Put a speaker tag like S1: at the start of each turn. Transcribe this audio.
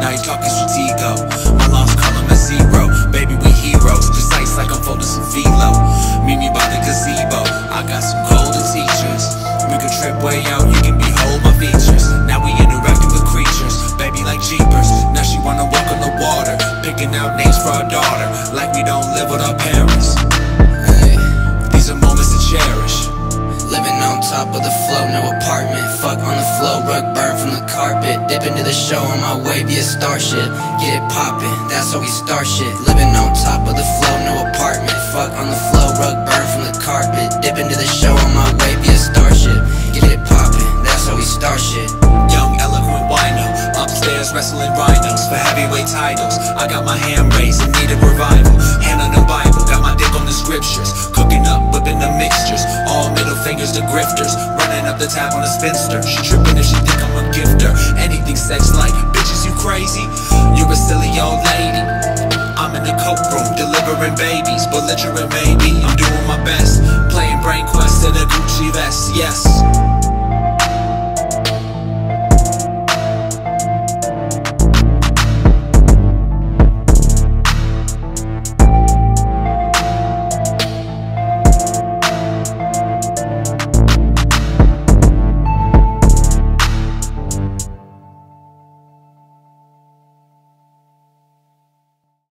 S1: now he's talking Stratego. loss call him a zero, baby, we heroes. Precise like I'm folding some velo. Meet me by the gazebo, I got some golden teachers. We can trip way out, you can behold my features. Now we interacting with creatures, baby, like jeepers. Now she wanna walk on the water, picking out names for our daughter, like we don't live with our parents.
S2: Of the flow, no apartment. Fuck on the flow, rug burn from the carpet. Dip into the show on my way, be a starship. Get it poppin', that's how we start shit. Living on top of the flow, no apartment. Fuck on the flow, rug burn from the carpet. Dip into the show on my way, be a starship. Get it poppin', that's how we start shit.
S1: Young, eloquent wino, upstairs wrestling rhinos for heavyweight titles. I got my hand raised and needed revival. Hand on the Bible, To grifters. Running up the tab on a spinster. She tripping if she think I'm a gifter. Anything sex like, bitches, you crazy? You're a silly old lady. I'm in the coke room, delivering babies, belligerent maybe. I'm doing my best, playing brain